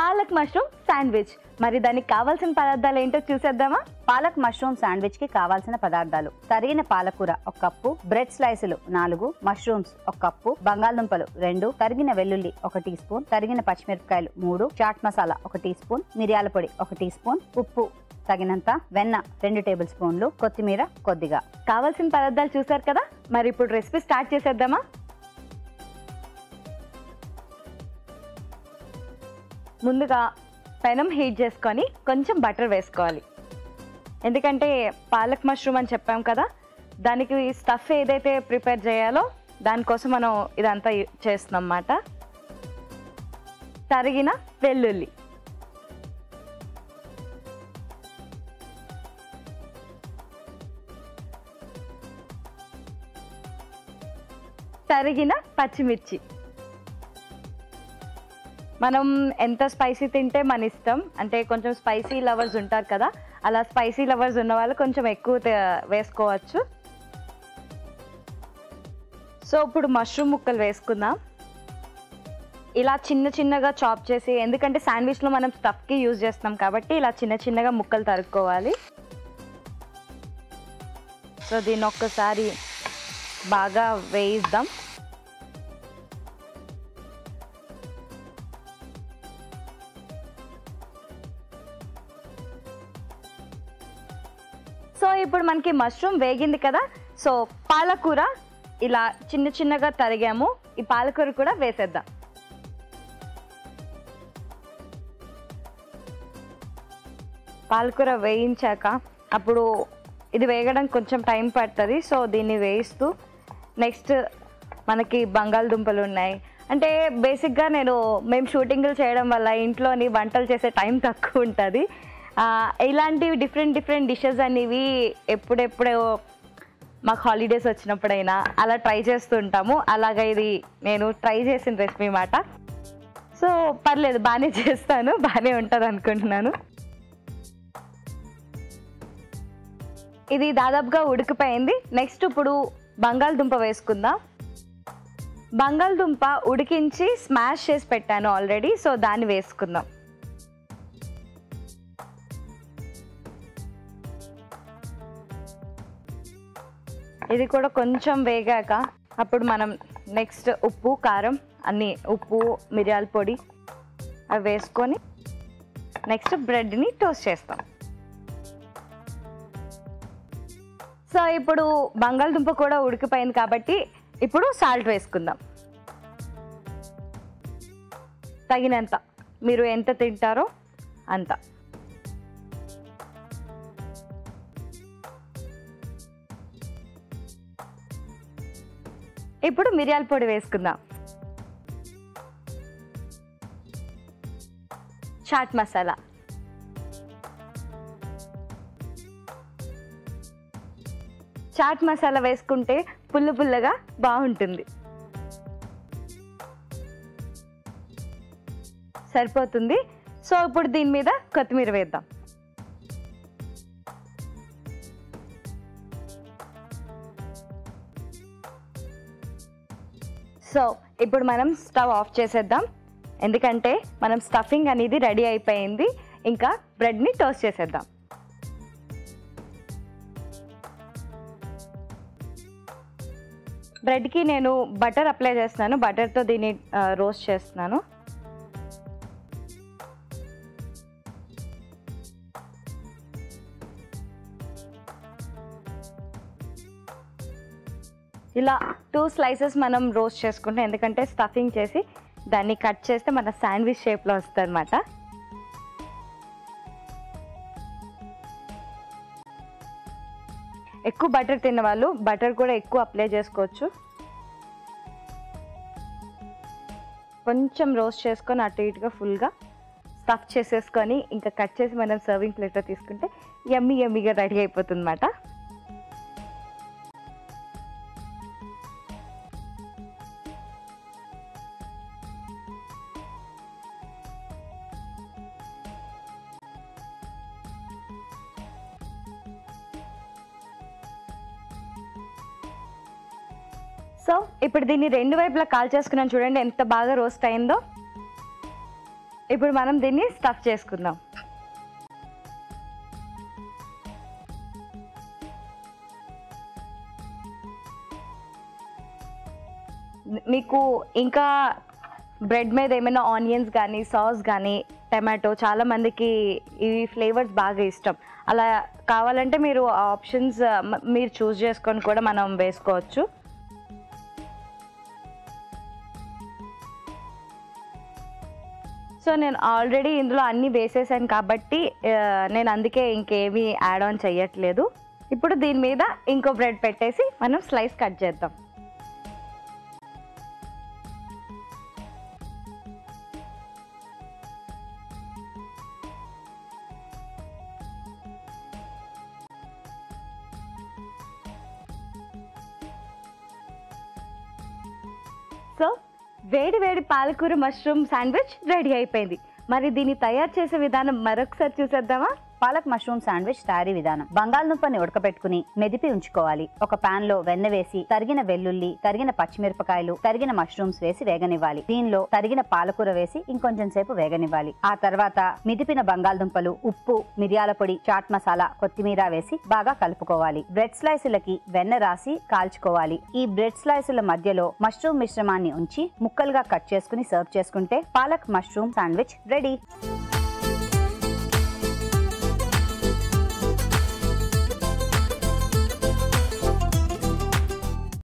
Palak mushroom sandwich. మరి దానికి కావాల్సిన పదార్థాలు ఏంటో చూసేద్దామా? పాలక్ మష్రూమ్ శాండ్విచ్కి కావాల్సిన పదార్థాలు. తరిగిన పాలకూర ఒక కప్పు బ్రెడ్ స్లైసులు నాలుగు మష్రూమ్స్ ఒక కప్పు బంగాళదుంపలు రెండు తరిగిన వెల్లుల్లి ఒక టీ స్పూన్ తరిగిన పచ్చిమిరపకాయలు మూడు చాట్ మసాలా ఒక టీ స్పూన్ మిరియాల పొడి ఒక టీ స్పూన్ ఉప్పు తగినంత వెన్న రెండు టేబుల్ స్పూన్లు కొత్తిమీర కొద్దిగా. కావాల్సిన పదార్థాలు చూసారు కదా? మరి ఇప్పుడు రెసిపీ స్టార్ట్ చేసేద్దామా? ముందుగా పెనం హీట్ చేసుకొని కొంచెం బటర్ వేసుకోవాలి. ఎందుకంటే పాలక్ మష్రూమ్ అని చెప్పాం కదా దానికి స్టఫ్ ఏదైతే ప్రిపేర్ చేయాలో దానికోసం మనం ఇదంతా చేస్తున్నాం అన్నమాట తరిగిన వెల్లుల్లి. తరిగిన పచ్చిమిర్చి. మనం ఎంత స్పైసీ తింటే మన ఇష్టం. అంటే కొంచెం స్పైసీ లవర్స్ ఉంటారు కదా. అలా స్పైసీ లవర్స్ ఉన్న వాళ్ళు కొంచెం ఎక్కువ వేసుకోవచ్చు. సో ఇప్పుడు మష్రూమ్ ముక్కలు వేసుకుందాం. ఇలా చిన్న చిన్నగా చాప్ చేసి ఎందుకంటే శాండ్విచ్లో మనం స్టఫ్కి యూజ్ చేస్తాం కాబట్టి ఇలా చిన్న చిన్నగా ముక్కలు తరుక్కోవాలి. సో దీన్ని ఒక్కసారి బాగా వేయిద్దాం. సో ఇప్పుడు మనకి మష్రూమ్ వేగింది కదా సో పాలకూర ఇలా చిన్న చిన్నగా తరిగాము. ఈ పాలకూర కూడా వేసేద్దాం. పాలకూర వేయించాక అప్పుడు ఇది వేగడం కొంచెం టైం పడుతుంది సో దీన్ని వేయిస్తూ నెక్స్ట్ మనకి బంగాళదుంపలు ఉన్నాయి. అంటే బేసిక్గా నేను మేము షూటింగ్లు చేయడం వల్ల ఇంట్లోని వంటలు చేసే టైం తక్కువ ఉంటుంది. ఇలాంటివి డిఫరెంట్ డిఫరెంట్ డిషెస్ అనేవి ఎప్పుడెప్పుడో మాకు హాలిడేస్ వచ్చినప్పుడైనా అలా ట్రై చేస్తుంటాము. అలాగా ఇది నేను ట్రై చేసిన రెసిపీ మాట. సో పర్లేదు బాగానే చేస్తాను బాగానే ఉంటుంది అనుకుంటున్నాను. ఇది దాదాపుగా ఉడికిపోయింది. నెక్స్ట్ ఇప్పుడు బంగాళదుంప వేసుకుందాం. బంగాళదుంప ఉడికించి స్మాష్ చేసి పెట్టాను ఆల్రెడీ సో దాన్ని వేసుకుందాం. ఇది కూడా కొంచెం వేగాక అప్పుడు మనం నెక్స్ట్ ఉప్పు కారం అన్ని ఉప్పు మిరియాల పొడి అవి వేసుకొని నెక్స్ట్ బ్రెడ్ని టోస్ట్ చేస్తాం. సో ఇప్పుడు బంగాళదుంప కూడా ఉడికిపోయింది కాబట్టి ఇప్పుడు సాల్ట్ వేసుకుందాం. తగినంత. మీరు ఎంత తింటారో అంత. ఇప్పుడు మిరియాల పొడి వేసుకుందాం. చాట్ మసాలా. చాట్ మసాలా వేసుకుంటే పుల్ల పుల్లగా బాగుంటుంది. సరిపోతుంది. సో ఇప్పుడు దీని మీద కొత్తిమీర వేద్దాం. సో ఇప్పుడు మనం స్టవ్ ఆఫ్ చేసేద్దాం. ఎందుకంటే మనం స్టఫింగ్ అనేది రెడీ అయిపోయింది. ఇంకా బ్రెడ్ని టోస్ట్ చేసేద్దాం. బ్రెడ్కి నేను బటర్ అప్లై చేస్తున్నాను. బటర్తో దీన్ని రోస్ట్ చేస్తున్నాను. ఇలా టూ స్లైసెస్ మనం రోస్ట్ చేసుకుంటాం ఎందుకంటే స్టఫింగ్ చేసి దాన్ని కట్ చేస్తే మన శాండ్విచ్ షేప్లో వస్తుంది అనమాట ఎక్కువ బటర్ తినేవాళ్ళు బటర్ కూడా ఎక్కువ అప్లై చేసుకోవచ్చు. కొంచెం రోస్ట్ చేసుకొని అటు ఇటుగా ఫుల్గా స్టఫ్ చేసేసుకొని ఇంకా కట్ చేసి మనం సర్వింగ్ ప్లేట్లో తీసుకుంటే ఎమ్మి ఎమ్మిగా రెడీ అయిపోతుంది అనమాట సో ఇప్పుడు దీన్ని రెండు వైపులా కాల్ చేసుకున్నాం చూడండి ఎంత బాగా రోస్ట్ అయిందో. ఇప్పుడు మనం దీన్ని స్టఫ్ చేసుకుందాం. మీకు ఇంకా బ్రెడ్ మీద ఏమైనా ఆనియన్స్ కానీ సాస్ కానీ టమాటో చాలా మందికి ఈ ఫ్లేవర్స్ బాగా ఇష్టం. అలా కావాలంటే మీరు ఆప్షన్స్ మీరు చూస్ చేసుకొని కూడా మనం వేసుకోవచ్చు. సో నేను ఆల్రెడీ ఇందులో అన్నీ వేసేసాను కాబట్టి నేను అందుకే ఇంకేమీ యాడ్ ఆన్ చేయట్లేదు ఇప్పుడు దీని మీద ఇంకో బ్రెడ్ పెట్టేసి మనం స్లైస్ కట్ చేద్దాం. సో వేడి వేడి పాలకూర మష్రూమ్ శాండ్విచ్ రెడీ అయిపోయింది. మరి దీన్ని తయారు చేసే విధానం మరొకసారి చూసేద్దామా? పాలక్ మష్రూమ్ శాండ్విచ్ తయారీ విధానం. బంగాళదుంపని ఉడకబెట్టుకుని మెదిపి ఉంచుకోవాలి. ఒక పాన్లో వెన్న వేసి తరిగిన వెల్లుల్లి తరిగిన పచ్చిమిరపకాయలు తరిగిన మష్రూమ్స్ వేసి వేగనివ్వాలి. దీనిలో తరిగిన పాలకూర వేసి ఇంకొంచెం సేపు వేగనివ్వాలి. ఆ తర్వాత మిదిపిన బంగాళదుంపలు ఉప్పు మిరియాల పొడి చాట్ మసాలా కొత్తిమీర వేసి బాగా కలుపుకోవాలి. బ్రెడ్ స్లైసులకి వెన్న రాసి కాల్చుకోవాలి. ఈ బ్రెడ్ స్లైసుల మధ్యలో మష్రూమ్ మిశ్రమాన్ని ఉంచి ముక్కలుగా కట్ చేసుకుని సర్వ్ చేసుకుంటే పాలక్ మష్రూమ్ శాండ్విచ్ రెడీ.